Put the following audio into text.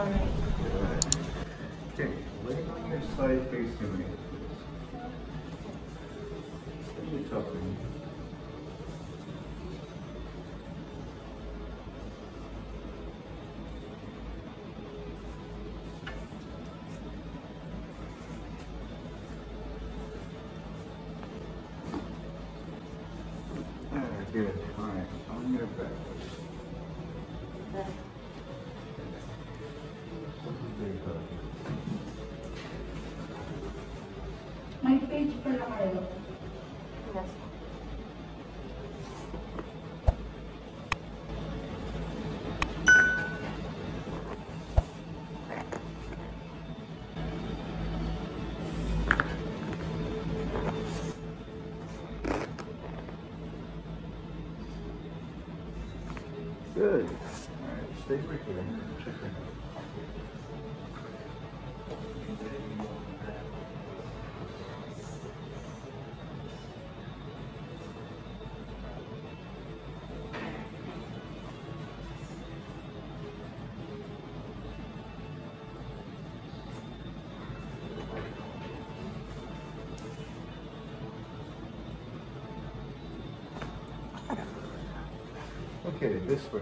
Alright. Okay, lay on your side facing me. What are Stay tucking. Kayo. Yes. Good. All right. Stay there. Check. Okay, this way.